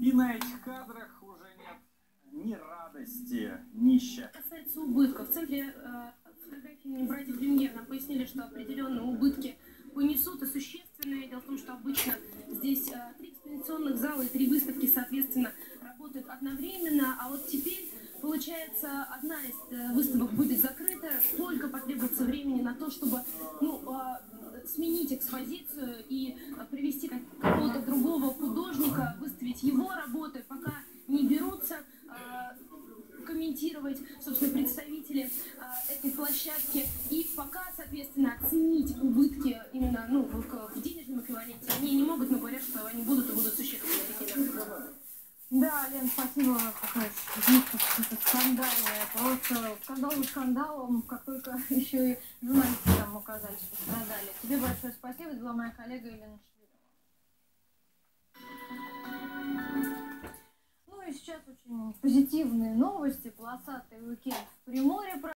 И на этих кадрах уже нет ни радости, ни счастья. касается убытков. В центре э, фотографии братьев Люмьер нам пояснили, что определенные убытки понесут и существенные. Дело в том, что обычно здесь э, три экспозиционных зала и три выставки, соответственно, работают одновременно, а вот теперь, получается, одна из э, выставок будет закрыта, столько потребуется времени на то, чтобы ну, э, сменить экспозицию и привести как- выставить его работы, пока не берутся э, комментировать, собственно, представители э, этой площадки. И пока, соответственно, оценить убытки именно ну, в, в денежном эквиваленте они не могут, но говорят, что они будут и будут такие, да. Лен, спасибо. Такая скандальное. Просто скандал скандалом, как только еще и журналисты там оказались пострадали. Тебе большое спасибо. Это была моя коллега Елена позитивные новости. Полосатый уикенд в Приморье